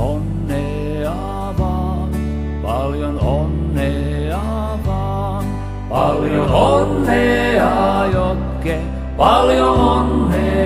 onnea vaan, paljon onnea vaan. Paljon onnea, Jokke, paljon onnea